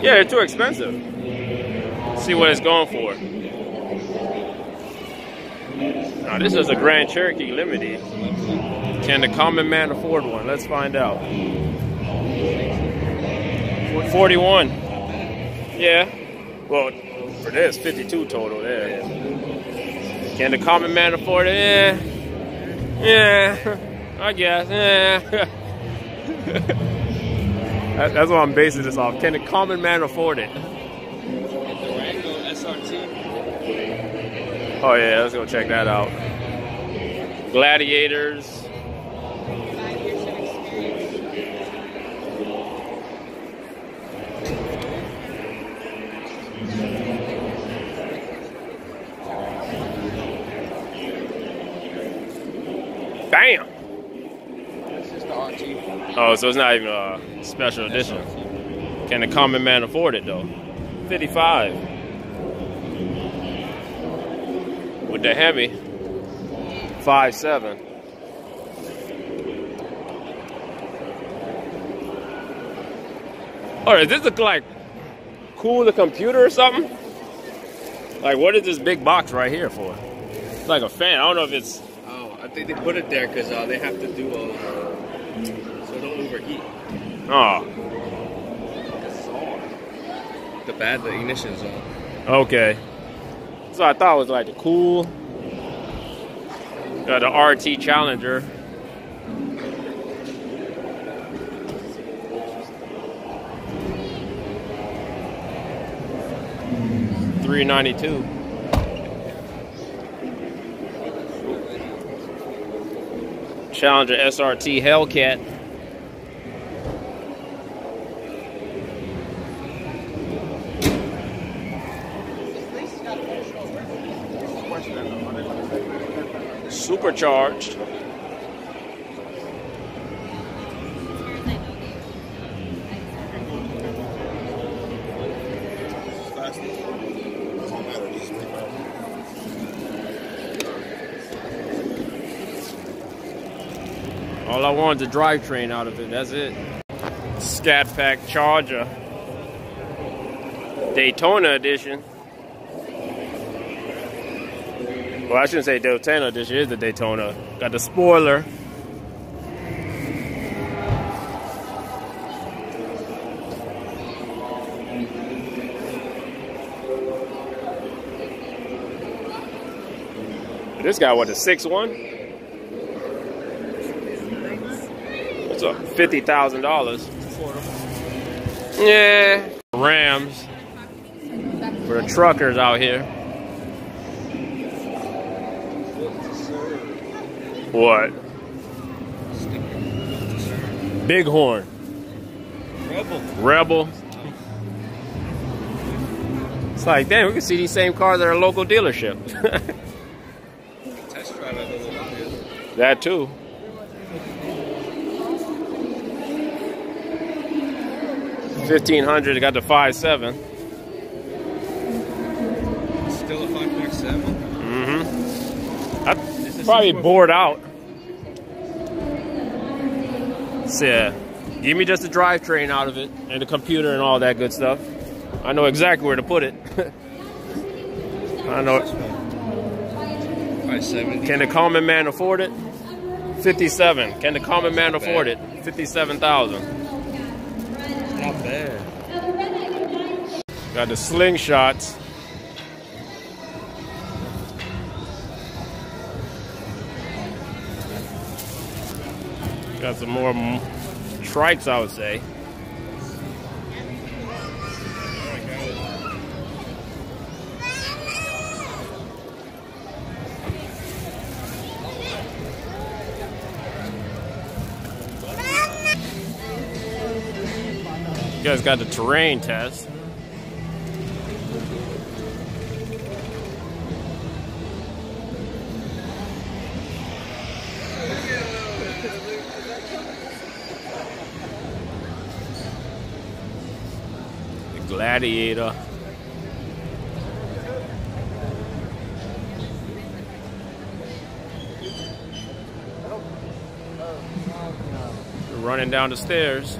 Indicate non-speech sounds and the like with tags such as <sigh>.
Yeah, they're too expensive. see what it's going for. Now, this is a Grand Cherokee Limited. Can the common man afford one? Let's find out. 41. Yeah. Well, for this, 52 total there. Can the common man afford it? Yeah. Yeah. <laughs> I guess. Yeah. <laughs> That's what I'm basing this off. Can the common man afford it? Oh yeah, let's go check that out. Gladiators. Bam! Oh, so it's not even a special edition. Can the common man afford it though? 55. With the Hemi, 5.7. Or does this look like cool the computer or something? Like what is this big box right here for? It's like a fan. I don't know if it's. Oh, I think they put it there because uh, they have to do a so it don't overheat. Oh, Because it's on. The bad, the ignition's on. okay. So I thought it was like uh, the cool. Got the RT Challenger. Three ninety two. Challenger SRT Hellcat. Supercharged. All I want is a drivetrain out of it. That's it. Scat Pack Charger. Daytona edition. Well, I shouldn't say Daytona edition. is the Daytona. Got the spoiler. This guy, what, a 6'1"? What's up? $50,000. Yeah. Rams. For the truckers out here. What? Bighorn. Rebel. Rebel. It's like, damn, we can see these same cars at our local dealership. <laughs> Test drive at the little that too. Fifteen hundred. Got the five seven. Still a 5.7. Mm-hmm. I This is probably bored out. So, yeah, give me just the drivetrain out of it and the computer and all that good stuff. I know exactly where to put it. <laughs> I know. 570. Can the common man afford it? 57. Can the common man afford it? 57,000. Not bad. Got the slingshots. Got some more trikes, I would say. You guys got the terrain test. Gladiator. Running down the stairs.